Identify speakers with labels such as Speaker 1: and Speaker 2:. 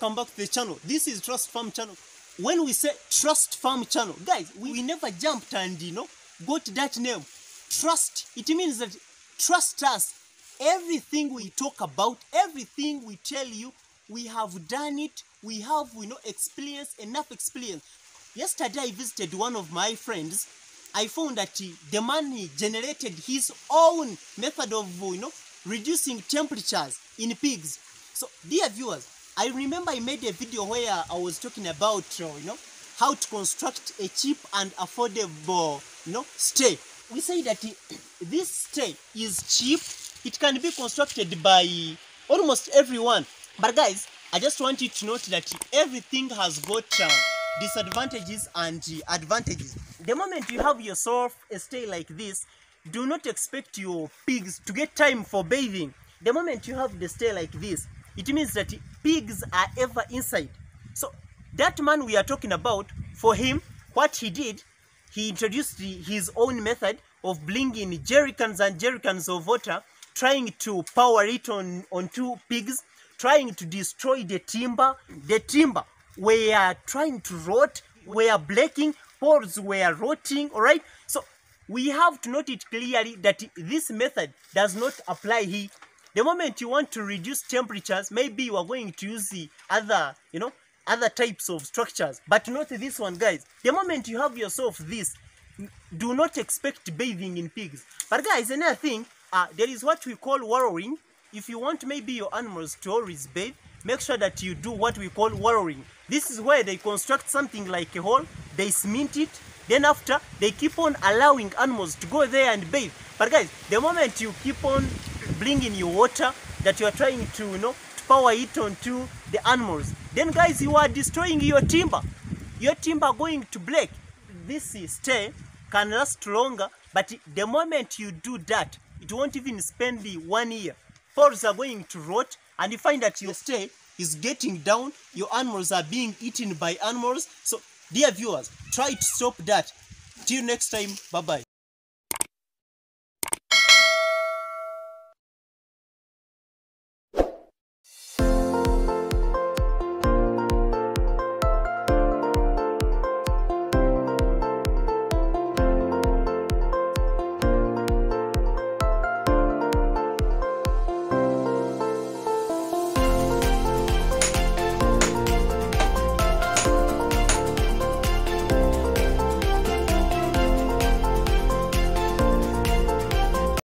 Speaker 1: welcome back to the channel. This is Trust Farm channel. When we say Trust Farm channel, guys, we, we never jumped and you know got that name. Trust. It means that trust us. Everything we talk about, everything we tell you, we have done it. We have you know experience enough experience. Yesterday I visited one of my friends. I found that he, the man he generated his own method of you know reducing temperatures in pigs. So, dear viewers, I remember I made a video where I was talking about uh, you know how to construct a cheap and affordable you know stay. We say that uh, this stay is cheap. It can be constructed by almost everyone. But guys, I just want you to note that everything has got um, disadvantages and uh, advantages. The moment you have yourself a stay like this, do not expect your pigs to get time for bathing. The moment you have the stay like this, it means that pigs are ever inside. So that man we are talking about, for him, what he did, he introduced his own method of bringing jerrycans and jerrycans of water, trying to power it on on two pigs, trying to destroy the timber. The timber were trying to rot, were breaking, poles were rotting. All right, so we have to note it clearly that this method does not apply here. The moment you want to reduce temperatures, maybe you are going to use the other, you know, other types of structures, but not this one, guys. The moment you have yourself this, do not expect bathing in pigs. But guys, another thing, uh, there is what we call warrowing. If you want maybe your animals to always bathe, make sure that you do what we call warrowing. This is where they construct something like a hole, they cement it, then after they keep on allowing animals to go there and bathe. But guys, the moment you keep on bringing your water that you are trying to, you know, to power it onto the animals, then guys, you are destroying your timber. Your timber going to break. This stay can last longer, but the moment you do that, it won't even spend the one year. Poles are going to rot, and you find that your stay is getting down. Your animals are being eaten by animals. So, dear viewers, try to stop that. Till next time, bye bye.